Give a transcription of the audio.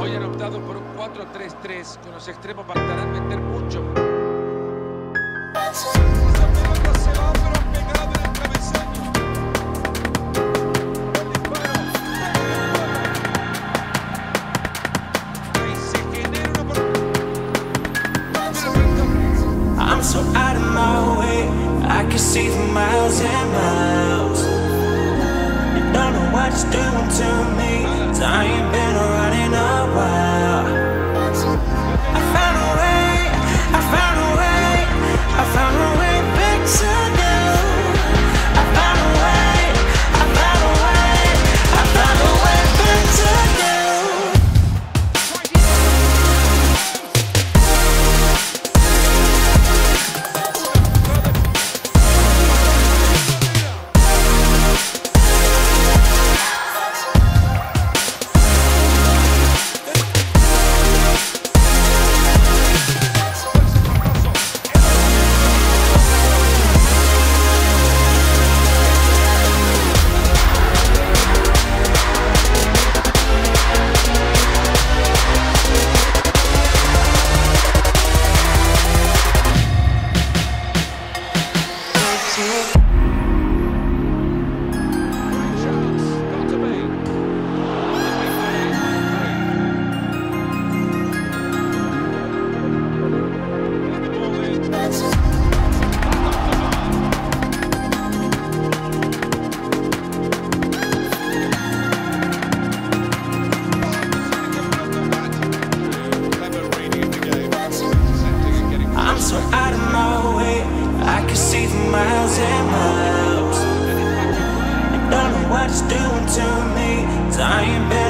Hoy han optado por un 4-3-3 con los extremos meter mucho. I'm so out of my way. I can see for miles and miles. You don't know what it's doing to me. I ain't been miles and miles. I don't know what it's doing to me. Been